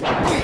Yeah.